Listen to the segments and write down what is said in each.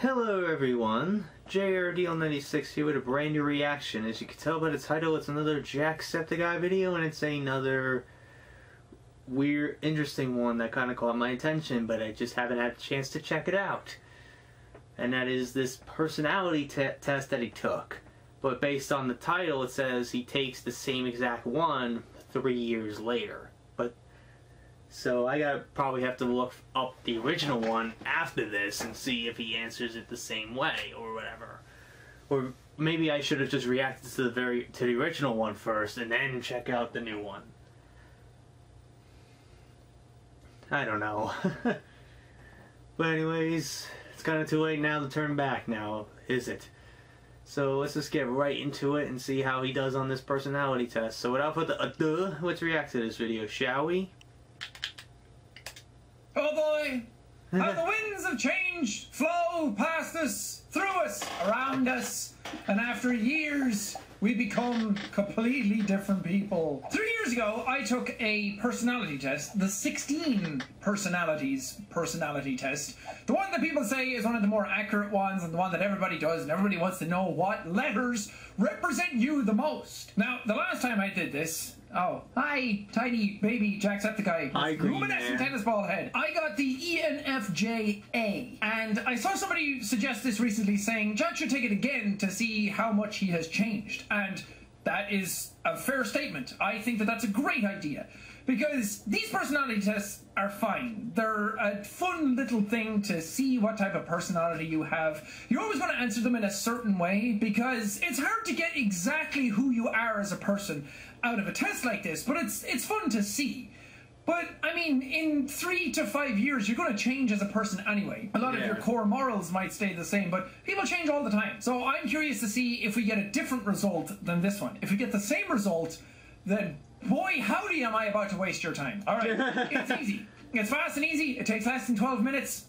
Hello everyone, JRDiehl96 here with a brand new reaction. As you can tell by the title, it's another Jacksepticeye video and it's another weird, interesting one that kind of caught my attention, but I just haven't had a chance to check it out. And that is this personality te test that he took. But based on the title, it says he takes the same exact one three years later. So I gotta probably have to look up the original one after this and see if he answers it the same way or whatever. Or maybe I should have just reacted to the very to the original one first and then check out the new one. I don't know. but anyways, it's kind of too late now to turn back now, is it? So let's just get right into it and see how he does on this personality test. So without further ado, let's react to this video, shall we? Boy! How the winds of change flow past us, through us, around us, and after years, we become completely different people. Three years ago, I took a personality test, the 16 personalities personality test. The one that people say is one of the more accurate ones and the one that everybody does and everybody wants to know what letters represent you the most. Now, the last time I did this, Oh, hi, tiny baby Jacksepticeye. Hi, green Luminescent man. tennis ball head. I got the ENFJA, and I saw somebody suggest this recently, saying Jack should take it again to see how much he has changed, and that is a fair statement. I think that that's a great idea because these personality tests are fine. They're a fun little thing to see what type of personality you have. You always want to answer them in a certain way because it's hard to get exactly who you are as a person out of a test like this, but it's it's fun to see. But I mean, in three to five years, you're going to change as a person anyway. A lot of your core morals might stay the same, but people change all the time. So I'm curious to see if we get a different result than this one. If we get the same result, then boy, howdy, am I about to waste your time. All right, it's easy. It's fast and easy. It takes less than 12 minutes.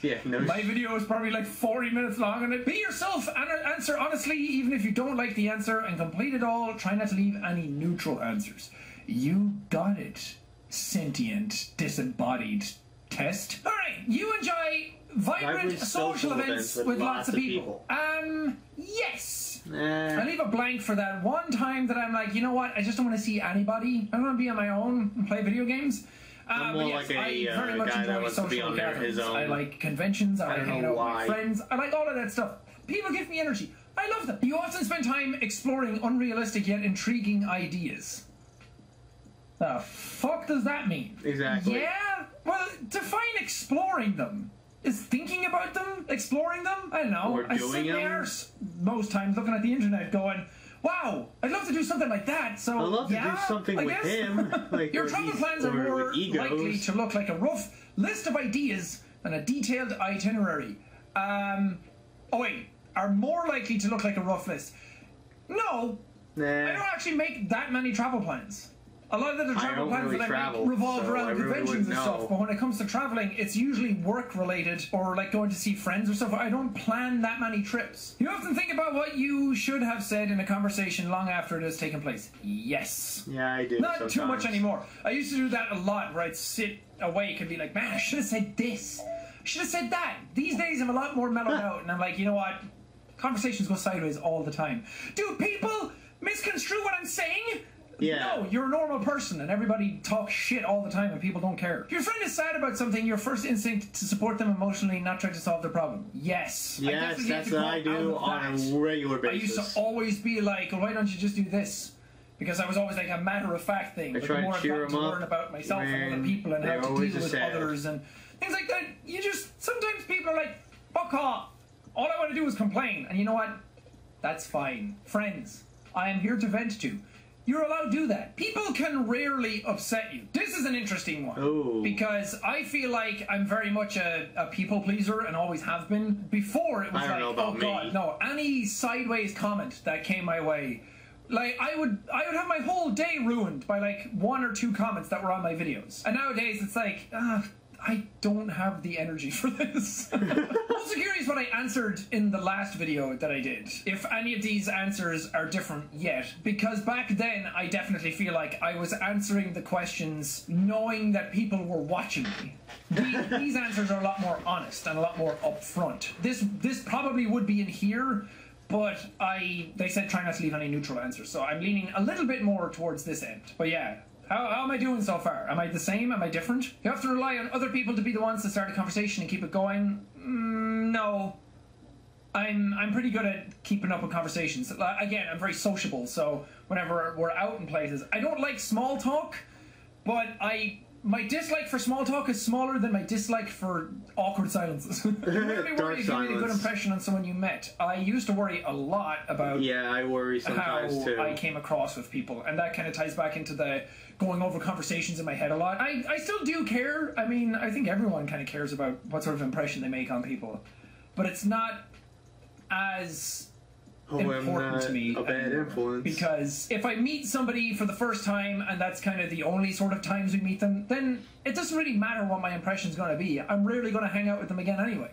Yeah, no My video is probably like 40 minutes long, and it be yourself and answer honestly, even if you don't like the answer, and complete it all. Try not to leave any neutral answers. You got it, sentient, disembodied test. All right, you enjoy vibrant, Vibrant social, social events, events with, lots, of people. Um, yes. I leave a blank for that one time that I'm like, you know what? I just don't want to see anybody. I want to be on my own and play video games. Uh, I'm but more yes, like a, I uh, very much guy that enjoy wants to be social on gatherings. his own. I like conventions. I, like don't hanging know out with my friends. I like all of that stuff. People give me energy. I love them. You often spend time exploring unrealistic yet intriguing ideas. The fuck does that mean? Exactly. Yeah? Well, define exploring them. Is thinking about them, exploring them? I don't know. Or I sit there most times looking at the internet going, wow, I'd love to do something like that. So, I'd love to do yeah, something I with guess. him, like, Your or travel plans are more likely to look like a rough list of ideas than a detailed itinerary. Um, oh wait, are more likely to look like a rough list. No, I don't actually make that many travel plans. A lot of the travel plans really that I travel, make revolve so around really conventions and stuff. But when it comes to traveling, it's usually work related or like going to see friends or stuff. I don't plan that many trips. You often think about what you should have said in a conversation long after it has taken place. Yes. Yeah, I do. Not too much anymore. I used to do that a lot where I'd sit awake and be like, man, I should have said this. I should have said that. These days I'm a lot more mellowed out and I'm like, you know what? Conversations go sideways all the time. Do people misconstrue what I'm saying? Yeah. No, you're a normal person and everybody talks shit all the time and people don't care. If your friend is sad about something, your first instinct to support them emotionally, not try to solve their problem. Yes. Yes, that's what I do on that. a regular basis. I used to always be like, well, why don't you just do this? Because I was always like a matter of fact thing. I but try the to more I've gotten to learn about myself and other people and how to deal with sad. others and things like that, you just sometimes people are like, fuck off. All I want to do is complain. And you know what? That's fine. Friends, I am here to vent to. You're allowed to do that. People can rarely upset you. This is an interesting one. Ooh. Because I feel like I'm very much a, a people pleaser and always have been. Before it was like, oh me. god, no, any sideways comment that came my way, like I would, I would have my whole day ruined by like one or two comments that were on my videos. And nowadays it's like, ah, I don't have the energy for this. also curious what I answered in the last video that I did. If any of these answers are different yet, because back then I definitely feel like I was answering the questions knowing that people were watching me. These, these answers are a lot more honest and a lot more upfront. This this probably would be in here, but I they said try not to leave any neutral answers, so I'm leaning a little bit more towards this end. But yeah, how, how am I doing so far? Am I the same? Am I different? You have to rely on other people to be the ones to start a conversation and keep it going. Mm, no, I'm I'm pretty good at keeping up with conversations. Again, I'm very sociable, so whenever we're out in places, I don't like small talk, but I my dislike for small talk is smaller than my dislike for awkward silences. Dark worry if you made a good impression on someone you met. I used to worry a lot about Yeah, I worry how sometimes too. I came across with people, and that kind of ties back into the going over conversations in my head a lot. I, I still do care. I mean, I think everyone kind of cares about what sort of impression they make on people, but it's not as I'm important to me a bad influence. because if I meet somebody for the first time and that's kind of the only sort of times we meet them, then it doesn't really matter what my impression's going to be. I'm rarely going to hang out with them again anyway.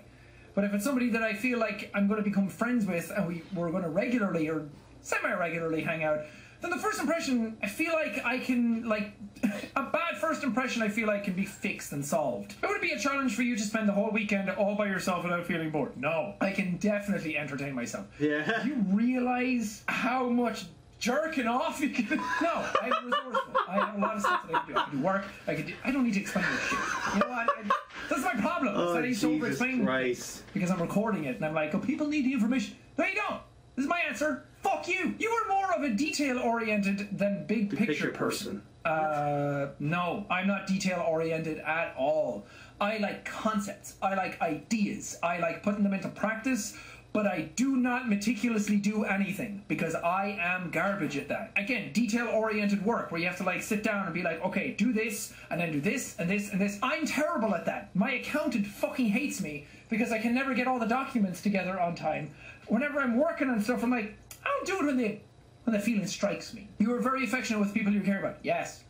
But if it's somebody that I feel like I'm going to become friends with and we, we're going to regularly or semi regularly hang out, then the first impression, I feel like I can, like, a bad first impression I feel like can be fixed and solved. It would be a challenge for you to spend the whole weekend all by yourself without feeling bored. No. I can definitely entertain myself. yeah. Do you realize how much jerking off you can? No, I'm resourceful. I have a lot of stuff that I can do. I can do work. I can do. I don't need to explain this shit. You know what? I, that's my problem. oh, that I need to Christ. because I'm recording it and I'm like, oh, people need the information. No, you don't. This is my answer. Fuck you. You are more of a detail-oriented than big picture, picture person. person. Uh, no, I'm not detail oriented at all. I like concepts. I like ideas. I like putting them into practice, but I do not meticulously do anything because I am garbage at that. Again, detail oriented work where you have to like sit down and be like, okay, do this and then do this and this and this. I'm terrible at that. My accountant fucking hates me because I can never get all the documents together on time. Whenever I'm working on stuff, I'm like, I'll do it when the when the feeling strikes me. You are very affectionate with people you care about. Yes.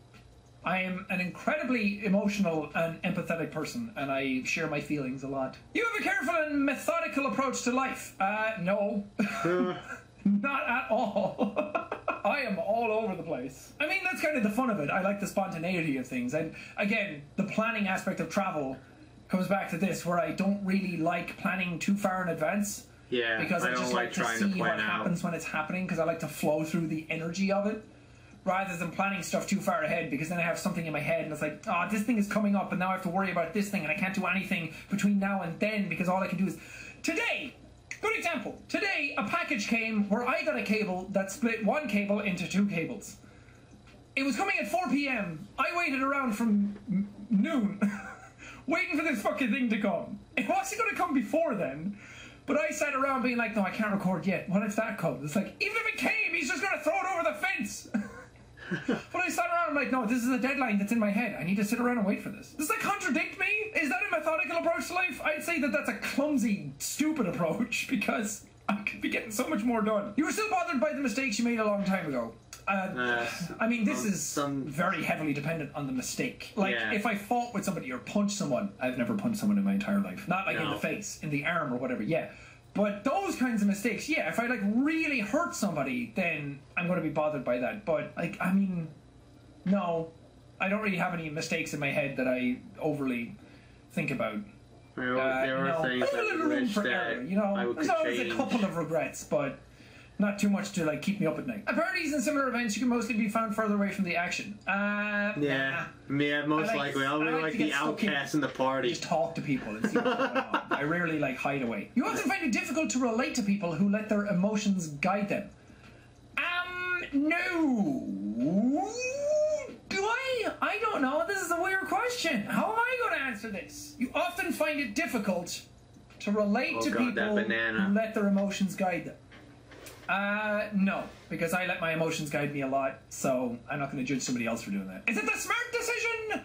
I am an incredibly emotional and empathetic person, and I share my feelings a lot. You have a careful and methodical approach to life. Uh, no. Not at all. I am all over the place. I mean, that's kind of the fun of it. I like the spontaneity of things. And again, the planning aspect of travel comes back to this, where I don't really like planning too far in advance Yeah, because I, I don't just like like, to trying see to what out. happens when it's happening because I like to flow through the energy of it rather than planning stuff too far ahead because then I have something in my head and it's like, oh, this thing is coming up and now I have to worry about this thing and I can't do anything between now and then because all I can do is today. Good example. Today, a package came where I got a cable that split one cable into two cables. It was coming at 4 p.m. I waited around from m- noon, waiting for this fucking thing to come. It wasn't going to come before then, but I sat around being like, no, I can't record yet. What if that comes? It's like, even if it came, he's just going to throw it over the fence. but I sat around, I'm like, no, this is a deadline that's in my head. I need to sit around and wait for this. Does that contradict me? Is that a methodical approach to life? I'd say that that's a clumsy, stupid approach because I could be getting so much more done. You were still bothered by the mistakes you made a long time ago. Uh, Uh, I mean, this is some- very heavily dependent on the mistake. Like, Yeah. if I fought with somebody or punched someone, I've never punched someone in my entire life. Not like in the face, in the arm or whatever, yeah. But those kinds of mistakes, yeah, if I like really hurt somebody, then I'm going to be bothered by that. But, like, I mean, no, I don't really have any mistakes in my head that I overly think about. there, Uh, there are no, things there's a that little I room wish for that error, you know. I There's always change. a couple of regrets, but not too much to like keep me up at night. At parties and similar events, you can mostly be found further away from the action. Uh, Yeah, yeah, most I like- likely. I'll be like like, the get stuck in- in the party. just talk to people and see what's going on. I rarely like hide away. You often find it difficult to relate to people who let their emotions guide them. Um, no. Do I? I don't know. This is a weird question. How am I going to answer this? You often find it difficult to relate Oh to God, people banana. who let their emotions guide them. Uh, no, because I let my emotions guide me a lot, so I'm not going to judge somebody else for doing that. Is it the smart decision?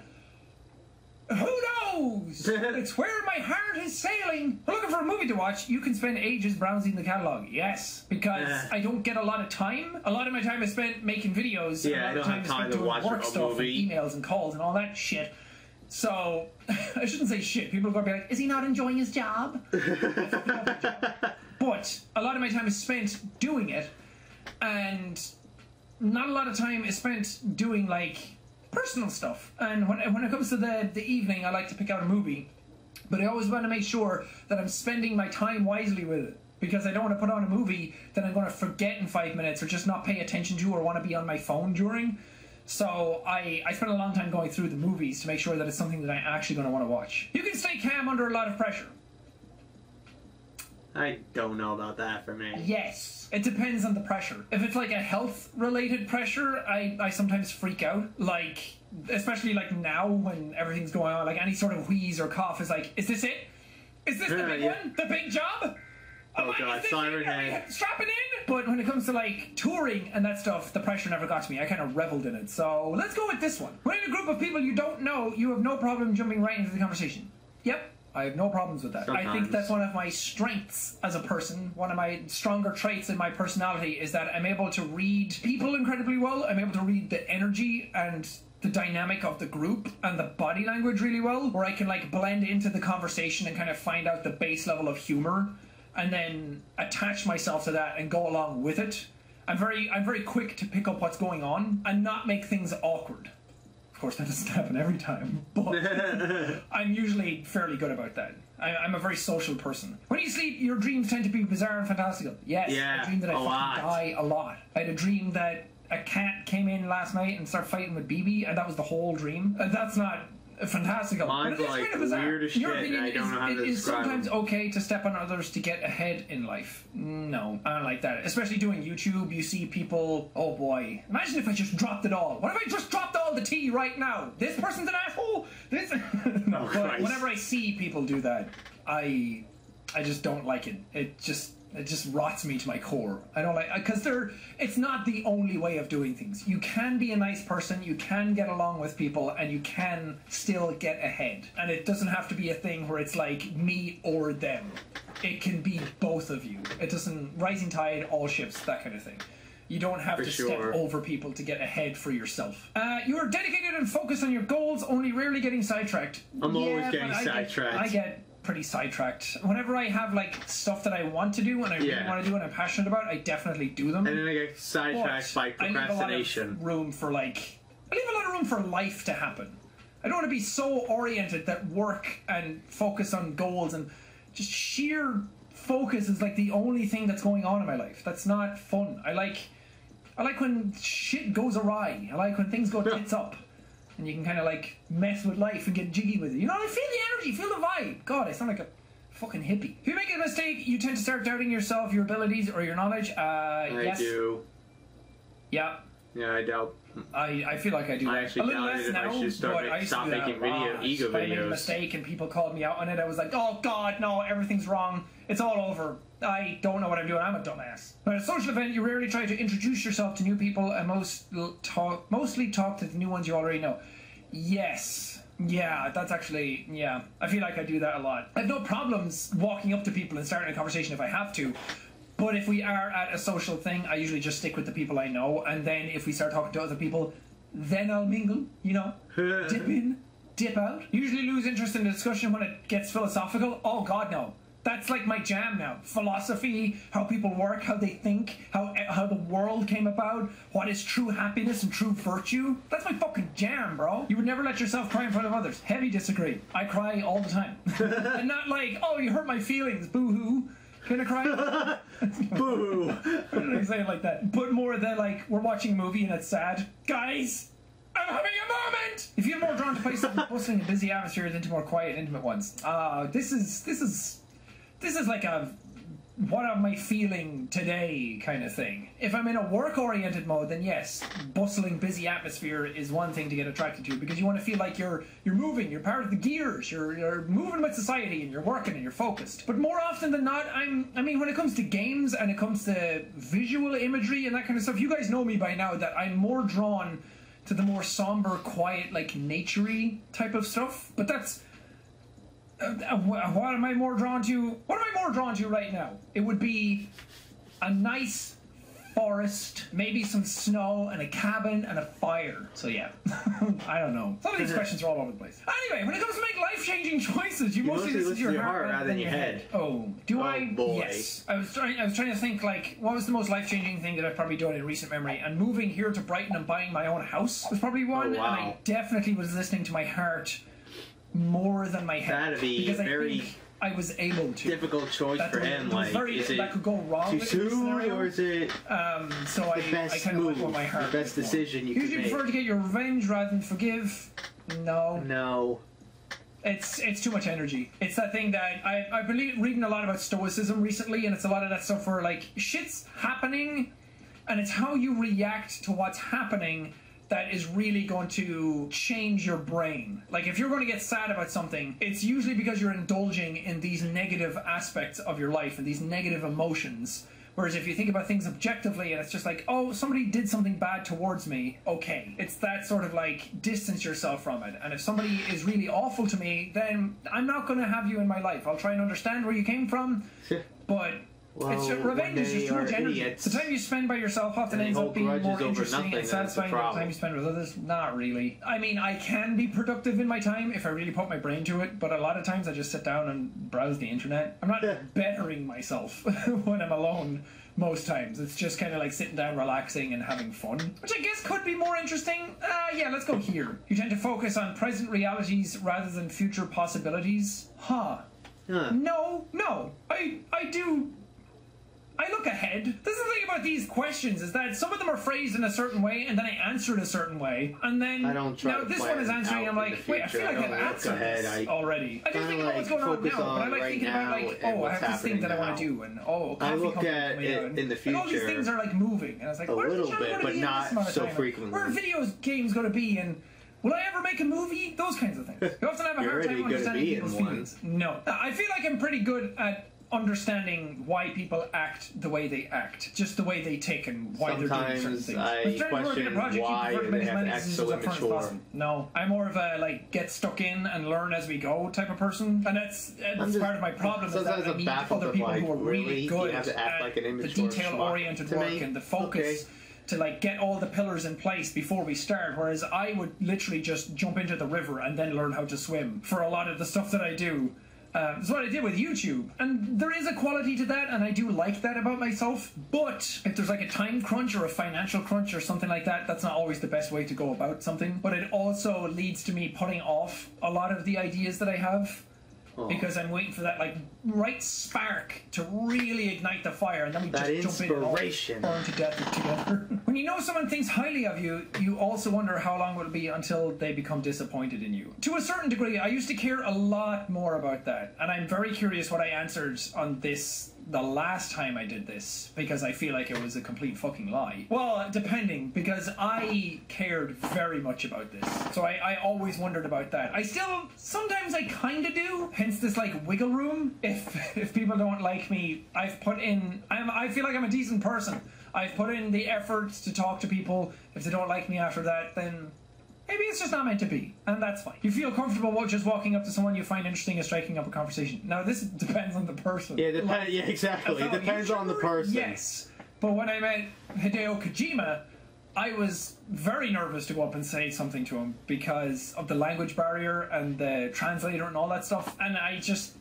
Who knows? it's where my heart is sailing. We're looking for a movie to watch. You can spend ages browsing the catalog. Yes, because Yeah. I don't get a lot of time. A lot of my time is spent making videos. Yeah, a lot I of don't time have is time spent to doing watch work stuff and emails and calls and all that shit. So I shouldn't say shit. People are going to be like, "Is he not enjoying his job?" but a lot of my time is spent doing it, and not a lot of time is spent doing like personal stuff. And when when it comes to the the evening, I like to pick out a movie, but I always want to make sure that I'm spending my time wisely with it. Because I don't want to put on a movie that I'm going to forget in five minutes or just not pay attention to or want to be on my phone during. So I, I spend a long time going through the movies to make sure that it's something that I'm actually going to want to watch. You can stay calm under a lot of pressure. I don't know about that for me. Yes. It depends on the pressure. If it's like a health related pressure, I, I sometimes freak out. Like, especially like now when everything's going on, like any sort of wheeze or cough is like, is this it? Is this the uh, big yeah. one? The big job? Oh, Am God, siren it? Are we head. Strapping in? But when it comes to like touring and that stuff, the pressure never got to me. I kind of reveled in it. So let's go with this one. When in a group of people you don't know, you have no problem jumping right into the conversation. Yep. I have no problems with that. I think that's one of my strengths as a person. One of my stronger traits in my personality is that I'm able to read people incredibly well. I'm able to read the energy and the dynamic of the group and the body language really well, where I can like blend into the conversation and kind of find out the base level of humor and then attach myself to that and go along with it. I'm very I'm very quick to pick up what's going on and not make things awkward. Of course, that doesn't happen every time, but I'm usually fairly good about that. I, I'm a very social person. When you sleep, your dreams tend to be bizarre and fantastical. Yes, Yeah, I dreamed that I fucking lot. die a lot. I had a dream that a cat came in last night and started fighting with BB, and that was the whole dream. And that's not fantastical. Mine's, but it is like, kind of weird as In your shit, opinion, I don't know how to it is describe sometimes them. okay to step on others to get ahead in life. No, I don't like that. Especially doing YouTube, you see people. Oh boy, imagine if I just dropped it all. What if I just dropped all the tea right now? This person's an asshole. This. no, Oh, but whenever I see people do that, I, I just don't like it. It just. It just rots me to my core. I don't like because they're. It's not the only way of doing things. You can be a nice person. You can get along with people, and you can still get ahead. And it doesn't have to be a thing where it's like me or them. It can be both of you. It doesn't rising tide, all ships, that kind of thing. You don't have For to sure. step over people to get ahead for yourself. Uh, you are dedicated and focused on your goals, only rarely getting sidetracked. I'm always getting I get- sidetracked. I get pretty sidetracked. Whenever I have like stuff that I want to do and I really Yeah. want to do and I'm passionate about, I definitely do them. And then I get sidetracked by But I leave a lot of procrastination. room for like I leave a lot of room for life to happen. I don't want to be so oriented that work and focus on goals and just sheer focus is like the only thing that's going on in my life. That's not fun. I like I like when shit goes awry. I like when things go tits up. And you can kind of like mess with life and get jiggy with it. You know, I feel the energy, feel the vibe. God, I sound like a fucking hippie. If you make a mistake, you tend to start doubting yourself, your abilities, or your knowledge. Uh, I yes. do. Yeah, Yeah, I doubt. I, I feel like I do. I actually a little doubted less if I now, should start but make- I used stop to do that making video- lot. ego If I made a mistake and people called me out on it, I was like, "Oh God, no! Everything's wrong. It's all over. I don't know what I'm doing. I'm a dumbass." But at a social event, you rarely try to introduce yourself to new people, and most talk, mostly talk to the new ones you already know. Yes. Yeah, that's actually yeah. I feel like I do that a lot. I have no problems walking up to people and starting a conversation if I have to. But if we are at a social thing, I usually just stick with the people I know, and then if we start talking to other people, then I'll mingle. You know, dip in, dip out. Usually lose interest in the discussion when it gets philosophical. Oh God, no. That's like my jam now. Philosophy, how people work, how they think, how how the world came about, what is true happiness and true virtue. That's my fucking jam, bro. You would never let yourself cry in front of others. Heavy disagree. I cry all the time, and not like, oh, you hurt my feelings, boo hoo. Gonna cry. Boo! I say it like that. But more than like we're watching a movie and it's sad. Guys, I'm having a moment. If you're more drawn to places with bustling and busy atmospheres into more quiet, intimate ones, uh, this is this is this is like a what am I feeling today kind of thing. If I'm in a work oriented mode, then yes, bustling, busy atmosphere is one thing to get attracted to because you want to feel like you're you're moving, you're part of the gears, you're you're moving with society and you're working and you're focused. But more often than not, I'm I mean when it comes to games and it comes to visual imagery and that kind of stuff, you guys know me by now that I'm more drawn to the more somber, quiet, like naturey type of stuff. But that's Uh, uh, what am I more drawn to? What am I more drawn to right now? It would be a nice forest, maybe some snow, and a cabin and a fire. So yeah, I don't know. Some of these questions are all over the place. Anyway, when it comes to make life-changing choices, you, mostly, listen to your, heart, rather than your head. Oh, do Oh, I? boy. Yes. I was trying. I was trying to think like what was the most life-changing thing that I've probably done in recent memory. And moving here to Brighton and buying my own house was probably one. Oh, wow. And I definitely was listening to my heart more than my head That'd be because very I think I was able to. Difficult choice for him. Like, very is that could go wrong too soon, or is it Um, so I, the I best kind of went move, with my heart. the best decision you could Usually prefer to get your revenge rather than forgive. No, No. it's it's too much energy. It's that thing that I I've been reading a lot about stoicism recently, and it's a lot of that stuff where like shit's happening, and it's how you react to what's happening that is really going to change your brain. Like if you're going to get sad about something, it's usually because you're indulging in these negative aspects of your life and these negative emotions. Whereas if you think about things objectively and it's just like, oh, somebody did something bad towards me, okay. It's that sort of like distance yourself from it. And if somebody is really awful to me, then I'm not going to have you in my life. I'll try and understand where you came from, but Well, it's revenge is just too much energy. idiots The time you spend by yourself often ends up being more interesting nothing, and satisfying than the time you spend with others. Not really. I mean, I can be productive in my time if I really put my brain to it, but a lot of times I just sit down and browse the internet. I'm not Yeah. bettering myself when I'm alone. Most times, it's just kind of like sitting down, relaxing, and having fun, which I guess could be more interesting. Uh, yeah, let's go here. You tend to focus on present realities rather than future possibilities. Huh. Huh. No, no. I I do I look ahead. This is the thing about these questions is that some of them are phrased in a certain way, and then I answer it a certain way, and then I don't try now this one is answering. I'm like, wait, I feel like I look answered ahead. this I already. I do think about what's going on now, focus but I on like right thinking about like, oh, I have this thing that I want to do, and oh, I look at oh, coming it in the like, all these things are like moving, and I was like, a little bit, but in not so frequently. Where are video games going to be, and will I ever make a movie? Those kinds of things. You often have a You're hard time understanding in people's one. feelings. No, I feel like I'm pretty good at understanding why people act the way they act, just the way they take and why they're doing certain Sometimes things. I But trying to work in a question project, why prefer they have many to act decisions so up immature. No, I'm more of a like get stuck in and learn as we go type of person, and that's that's just- part of my problem. Is that I I'm meet other people like, who are really really? good have to act at like an the detail-oriented work me? and the focus Okay. to like get all the pillars in place before we start whereas i would literally just jump into the river and then learn how to swim for a lot of the stuff that i do uh, that's what I did with YouTube, and there is a quality to that, and I do like that about myself. But if there's like a time crunch or a financial crunch or something like that, that's not always the best way to go about something. But it also leads to me putting off a lot of the ideas that I have Oh. because I'm waiting for that like right spark to really ignite the fire, and then we That just jump in and burn to death together. when you know someone thinks highly of you, you also wonder how long it will it be until they become disappointed in you. To a certain degree, I used to care a lot more about that, and I'm very curious what I answered on this the last time I did this because I feel like it was a complete fucking lie. Well, depending, because I cared very much about this. So I, I always wondered about that. I still, sometimes I kind of do, hence this like wiggle room. If, if people don't like me, I've put in, I'm, I feel like I'm a decent person. I've put in the efforts to talk to people. If they don't like me after that, then maybe it's just not meant to be, and that's fine. You feel comfortable just walking up to someone you find interesting and striking up a conversation. Now, this depends on the person. Yeah, depend- Like, yeah, exactly. It depends on the person. Yes, but when I met Hideo Kojima, I was very nervous to go up and say something to him because of the language barrier and the translator and all that stuff, and I just.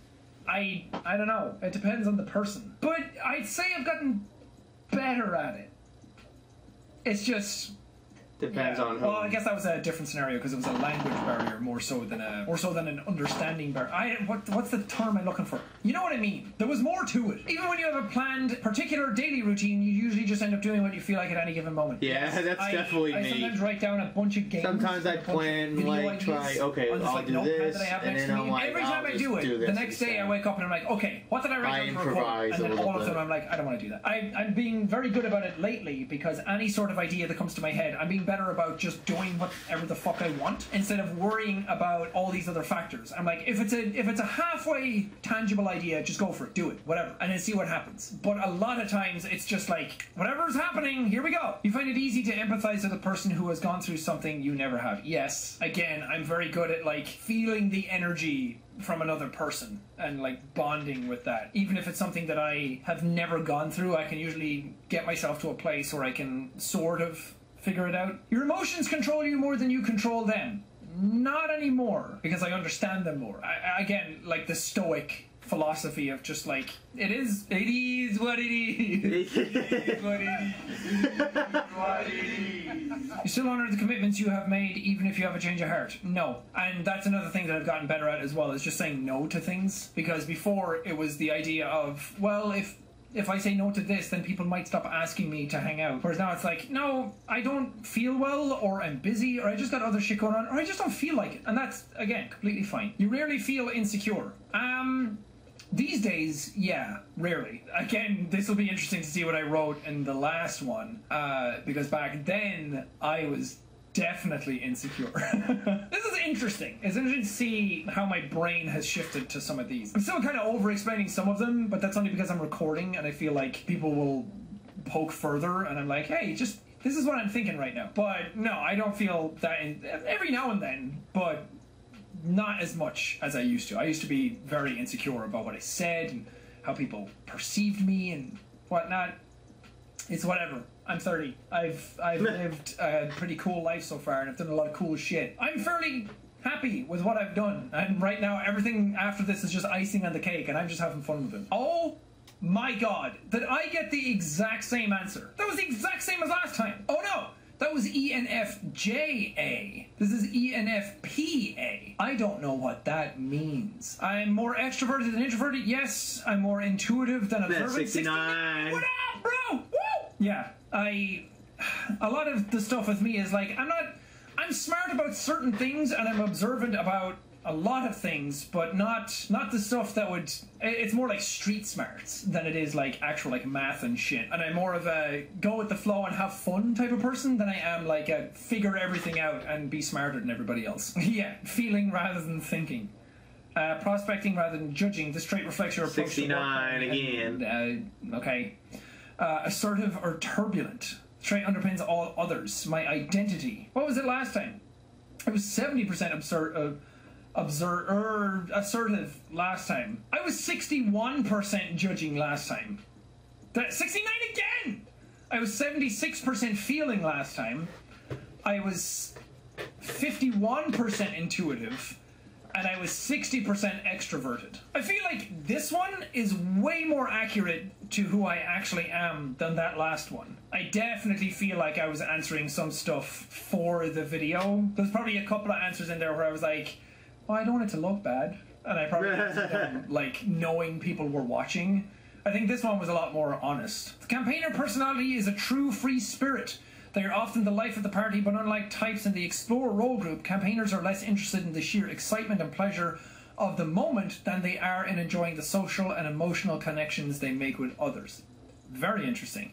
I I don't know. It depends on the person. But I'd say I've gotten better at it. It's just Depends yeah. on who. Well, I guess that was a different scenario because it was a language barrier more so than a more so than an understanding barrier. I what what's the term I'm looking for? You know what I mean? There was more to it. Even when you have a planned particular daily routine, you usually just end up doing what you feel like at any given moment. Yeah, that's I, definitely I me. sometimes write down a bunch of games. Sometimes I plan, like, try, okay, I'll like, do this, I and then I'm like, Every time I do it, do the next day I wake up and I'm like, okay, what did I write I down for a quote? And then all of them bit. I'm like, I don't want to do that. I, I'm being very good about it lately because any sort of idea that comes to my head, I'm being better about just doing whatever the fuck I want instead of worrying about all these other factors. I'm like, if it's a if it's a halfway tangible idea, just go for it, do it, whatever, and then see what happens. But a lot of times it's just like whatever's happening, here we go. You find it easy to empathize with a person who has gone through something you never have. Yes, again, I'm very good at like feeling the energy from another person and like bonding with that. Even if it's something that I have never gone through, I can usually get myself to a place where I can sort of figure it out. Your emotions control you more than you control them. Not anymore, because I understand them more. I, again, like the stoic philosophy of just like it is it is what it is. what it is. You still honor the commitments you have made even if you have a change of heart. No. And that's another thing that I've gotten better at as well is just saying no to things. Because before it was the idea of, well, if if I say no to this, then people might stop asking me to hang out. Whereas now it's like, no, I don't feel well, or I'm busy, or I just got other shit going on, or I just don't feel like it. And that's, again, completely fine. You rarely feel insecure. Um, these days, yeah, rarely. Again, this will be interesting to see what I wrote in the last one, uh, because back then I was definitely insecure. this is interesting. It's interesting to see how my brain has shifted to some of these. I'm still kind of over explaining some of them, but that's only because I'm recording and I feel like people will poke further, and I'm like, hey, just this is what I'm thinking right now. But no, I don't feel that in, every now and then, but not as much as I used to. I used to be very insecure about what I said and how people perceived me and whatnot. It's whatever. I'm 30. I've I've lived a pretty cool life so far, and I've done a lot of cool shit. I'm fairly happy with what I've done, and right now everything after this is just icing on the cake, and I'm just having fun with it. Oh my god, did I get the exact same answer? That was the exact same as last time. Oh no, that was ENFJA. This is ENFPA. I don't know what that means. I'm more extroverted than introverted. Yes, I'm more intuitive than observant. 69. What up, bro? Yeah, I. A lot of the stuff with me is like I'm not. I'm smart about certain things and I'm observant about a lot of things, but not not the stuff that would. It's more like street smarts than it is like actual like math and shit. And I'm more of a go with the flow and have fun type of person than I am like a figure everything out and be smarter than everybody else. yeah, feeling rather than thinking. Uh, prospecting rather than judging. The straight reflects your approach. 69 again. And, uh, okay. Uh, assertive or turbulent. Trait underpins all others. My identity. What was it last time? It was 70% absurd. Uh, obser- er, assertive last time. I was 61% judging last time. That 69 again. I was 76% feeling last time. I was 51% intuitive and I was 60% extroverted. I feel like this one is way more accurate to who I actually am than that last one. I definitely feel like I was answering some stuff for the video. There's probably a couple of answers in there where I was like, well, I don't want it to look bad. And I probably answered them, like knowing people were watching. I think this one was a lot more honest. The campaigner personality is a true free spirit. They are often the life of the party, but unlike types in the Explorer role group, campaigners are less interested in the sheer excitement and pleasure of the moment than they are in enjoying the social and emotional connections they make with others. Very interesting.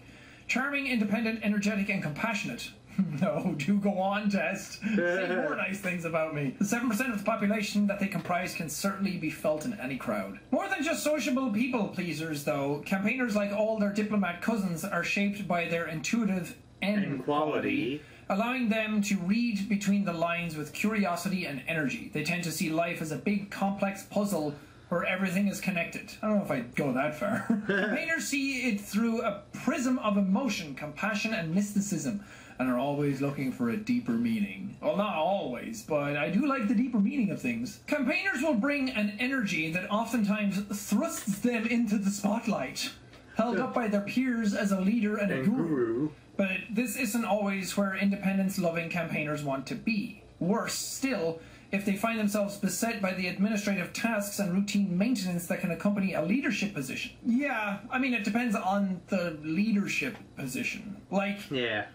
Charming, independent, energetic, and compassionate. no, do go on, test. Say more nice things about me. The 7% of the population that they comprise can certainly be felt in any crowd. More than just sociable people pleasers, though, campaigners, like all their diplomat cousins, are shaped by their intuitive And quality. allowing them to read between the lines with curiosity and energy. They tend to see life as a big, complex puzzle where everything is connected. I don't know if I'd go that far. Campaigners see it through a prism of emotion, compassion, and mysticism, and are always looking for a deeper meaning. Well, not always, but I do like the deeper meaning of things. Campaigners will bring an energy that oftentimes thrusts them into the spotlight. Held up by their peers as a leader and a And guru. But this isn't always where independence loving campaigners want to be. Worse still, if they find themselves beset by the administrative tasks and routine maintenance that can accompany a leadership position. Yeah, I mean, it depends on the leadership position. Like, Yeah.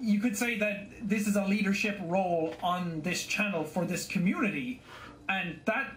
you could say that this is a leadership role on this channel for this community, and that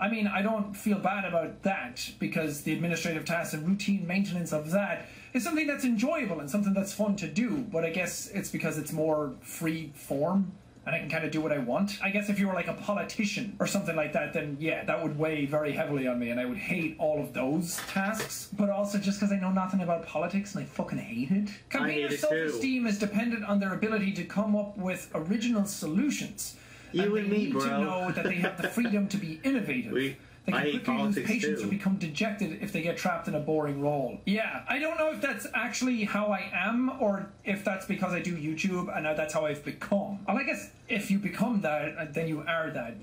I mean, I don't feel bad about that because the administrative tasks and routine maintenance of that is something that's enjoyable and something that's fun to do. But I guess it's because it's more free form and I can kind of do what I want. I guess if you were like a politician or something like that, then yeah, that would weigh very heavily on me and I would hate all of those tasks. But also just because I know nothing about politics and I fucking hate it. Campaigners' it self esteem is dependent on their ability to come up with original solutions. You and and they me, need bro. to know that they have the freedom to be innovative. We- they can I hate quickly lose politics patience too. or become dejected if they get trapped in a boring role. Yeah, I don't know if that's actually how I am or if that's because I do YouTube and now that's how I've become. Well, I guess if you become that, uh, then you are that.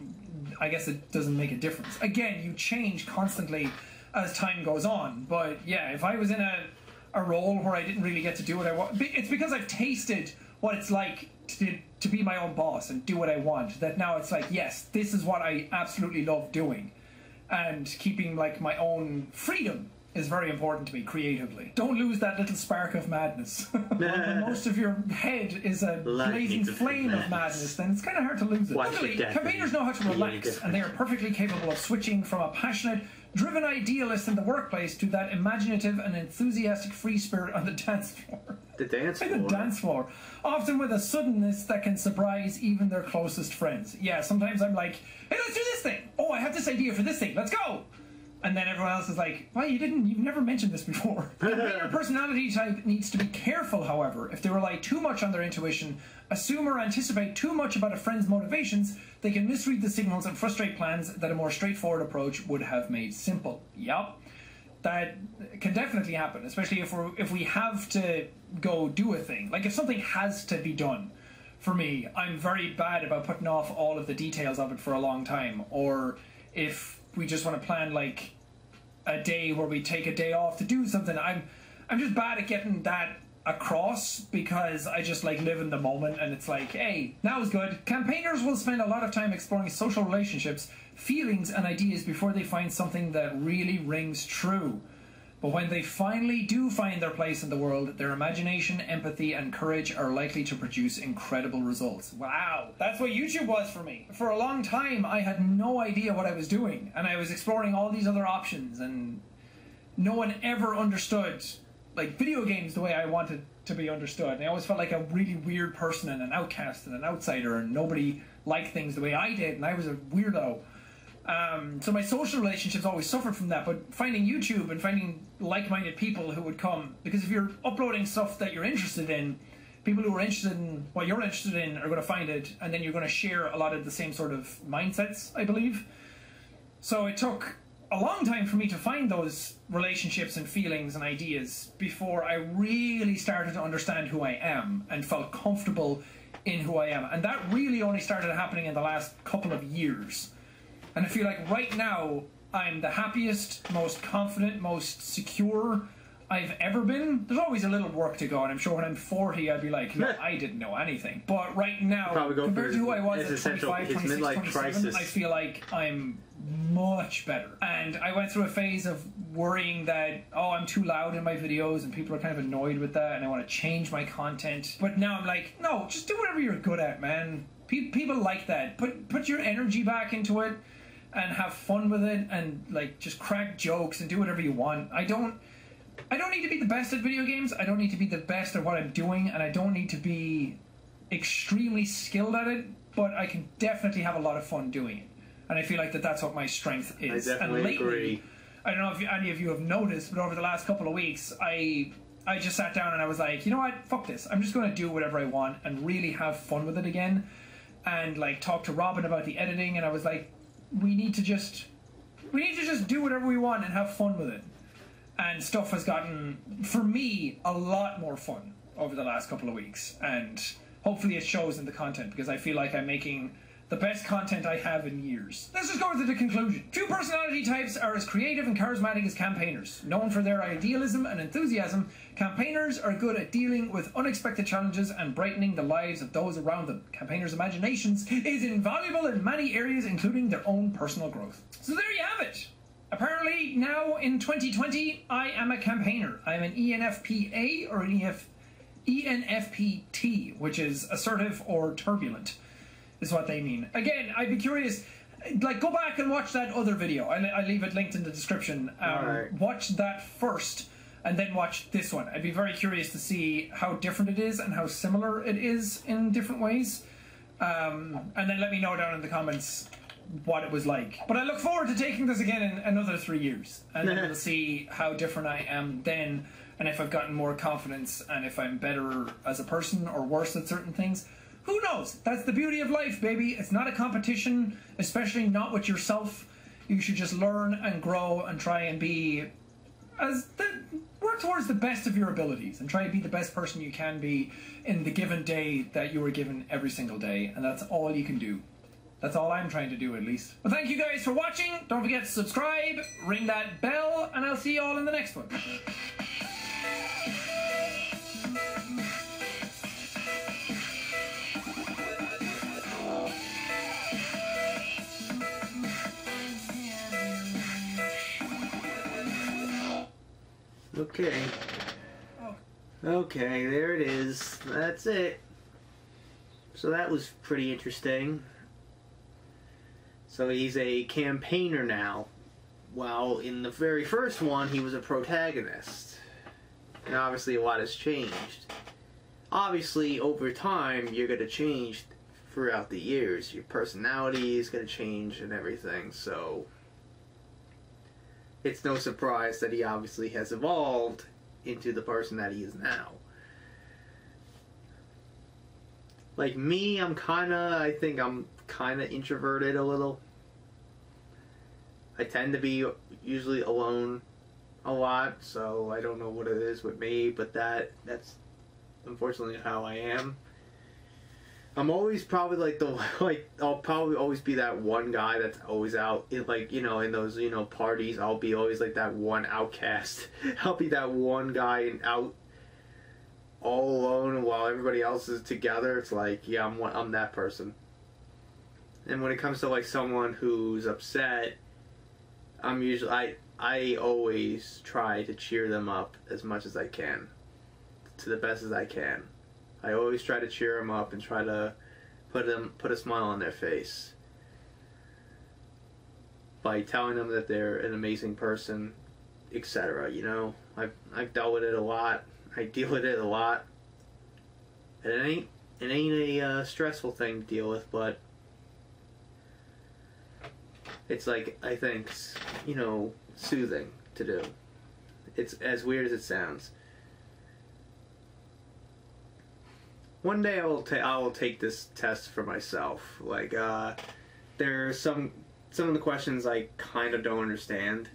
I guess it doesn't make a difference. Again, you change constantly as time goes on. But yeah, if I was in a a role where I didn't really get to do what I want, it's because I've tasted what it's like to to be my own boss and do what I want. That now it's like, yes, this is what I absolutely love doing, and keeping like my own freedom is very important to me creatively. Don't lose that little spark of madness. when most of your head is a blazing flame of madness. madness, then it's kind of hard to lose it. Watch Luckily, campaigners know how to relax, and they are perfectly capable of switching from a passionate, driven idealist in the workplace to that imaginative and enthusiastic free spirit on the dance floor. The dance Like the floor. dance floor, often with a suddenness that can surprise even their closest friends. Yeah, sometimes I'm like, "Hey, let's do this thing. Oh, I have this idea for this thing. Let's go." And then everyone else is like, "Well, you didn't. You've never mentioned this before." Your personality type needs to be careful, however. If they rely too much on their intuition, assume or anticipate too much about a friend's motivations, they can misread the signals and frustrate plans that a more straightforward approach would have made simple. Yup that can definitely happen, especially if we if we have to go do a thing. Like if something has to be done. For me, I'm very bad about putting off all of the details of it for a long time. Or if we just want to plan like a day where we take a day off to do something, I'm I'm just bad at getting that across because I just like live in the moment and it's like, hey, now is good. Campaigners will spend a lot of time exploring social relationships, feelings, and ideas before they find something that really rings true. But when they finally do find their place in the world, their imagination, empathy, and courage are likely to produce incredible results. Wow, that's what YouTube was for me. For a long time, I had no idea what I was doing, and I was exploring all these other options, and no one ever understood like video games the way I wanted to be understood. And I always felt like a really weird person and an outcast and an outsider, and nobody liked things the way I did, and I was a weirdo. Um, so my social relationships always suffered from that. But finding YouTube and finding like-minded people who would come, because if you're uploading stuff that you're interested in, people who are interested in what you're interested in are going to find it, and then you're going to share a lot of the same sort of mindsets, I believe. So it took a long time for me to find those relationships and feelings and ideas before I really started to understand who I am and felt comfortable in who I am. And that really only started happening in the last couple of years. And I feel like right now I'm the happiest, most confident, most secure I've ever been. There's always a little work to go, and I'm sure when I'm 40, I'd be like, no, I didn't know anything. But right now, compared to who I was at existential- 25, 26, 27, crisis. I feel like I'm much better. And I went through a phase of worrying that, oh, I'm too loud in my videos and people are kind of annoyed with that and I want to change my content. But now I'm like, no, just do whatever you're good at, man. Pe- people like that. Put put your energy back into it and have fun with it and like just crack jokes and do whatever you want. I don't I don't need to be the best at video games. I don't need to be the best at what I'm doing and I don't need to be extremely skilled at it, but I can definitely have a lot of fun doing it. And I feel like that that's what my strength is. I definitely and lately, agree. I don't know if any of you have noticed, but over the last couple of weeks, I I just sat down and I was like, you know what, fuck this. I'm just going to do whatever I want and really have fun with it again. And like talk to Robin about the editing, and I was like, we need to just we need to just do whatever we want and have fun with it. And stuff has gotten, for me, a lot more fun over the last couple of weeks. And hopefully it shows in the content because I feel like I'm making the best content I have in years. Let's just go to the conclusion. Few personality types are as creative and charismatic as campaigners. Known for their idealism and enthusiasm, campaigners are good at dealing with unexpected challenges and brightening the lives of those around them. Campaigners' imaginations is invaluable in many areas, including their own personal growth. So there you have it. Apparently, now in 2020, I am a campaigner. I'm an ENFPA or an EF, ENFPT, which is assertive or turbulent, is what they mean. Again, I'd be curious. like go back and watch that other video. I I leave it linked in the description. Um, Alright. Watch that first, and then watch this one. I'd be very curious to see how different it is and how similar it is in different ways. Um, and then let me know down in the comments what it was like. But I look forward to taking this again in another three years, and then we'll see how different I am then, and if I've gotten more confidence, and if I'm better as a person or worse at certain things. Who knows? That's the beauty of life, baby. It's not a competition, especially not with yourself. You should just learn and grow and try and be as the, work towards the best of your abilities and try to be the best person you can be in the given day that you are given every single day, and that's all you can do. That's all I'm trying to do, at least. But thank you guys for watching. Don't forget to subscribe, ring that bell, and I'll see you all in the next one. Okay. Okay, there it is. That's it. So that was pretty interesting. So he's a campaigner now. While in the very first one, he was a protagonist. And obviously, a lot has changed. Obviously, over time, you're going to change throughout the years. Your personality is going to change and everything, so. It's no surprise that he obviously has evolved into the person that he is now. Like me, I'm kind of, I think I'm kind of introverted a little. I tend to be usually alone a lot, so I don't know what it is with me, but that that's unfortunately how I am. I'm always probably like the like I'll probably always be that one guy that's always out in like you know in those you know parties. I'll be always like that one outcast. I'll be that one guy and out all alone while everybody else is together. It's like yeah, I'm I'm that person. And when it comes to like someone who's upset, I'm usually I I always try to cheer them up as much as I can, to the best as I can. I always try to cheer them up and try to put them put a smile on their face by telling them that they're an amazing person, etc. You know, I've I've dealt with it a lot. I deal with it a lot. And it ain't it ain't a uh, stressful thing to deal with, but it's like I think you know soothing to do. It's as weird as it sounds. One day I will take I will take this test for myself. Like uh, there are some some of the questions I kind of don't understand,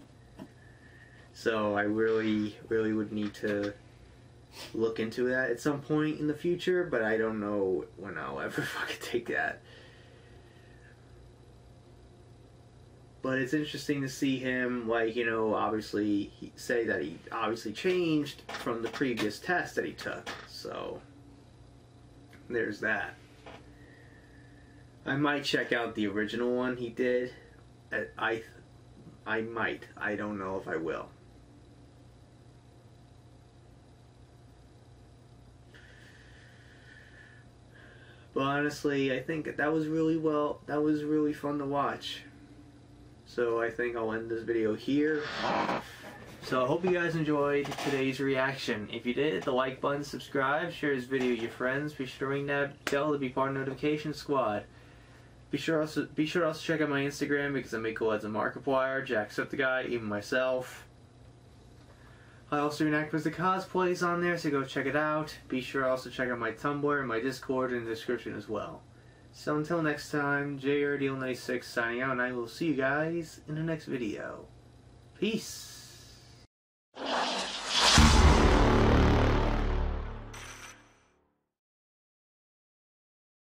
so I really really would need to look into that at some point in the future. But I don't know when I'll ever fucking take that. But it's interesting to see him, like you know, obviously he, say that he obviously changed from the previous test that he took. So there's that. I might check out the original one he did. I, I, might. I don't know if I will. But honestly, I think that was really well. That was really fun to watch. So I think I'll end this video here. So I hope you guys enjoyed today's reaction. If you did, hit the like button, subscribe, share this video with your friends. Be sure to ring that bell to be part of the notification squad. Be sure also be sure to also check out my Instagram because I make ads on Markiplier, Jacksepticeye, even myself. I also do as the cosplays on there, so go check it out. Be sure to also check out my Tumblr and my Discord in the description as well. So until next time, JRDiehl96 signing out, and I will see you guys in the next video. Peace!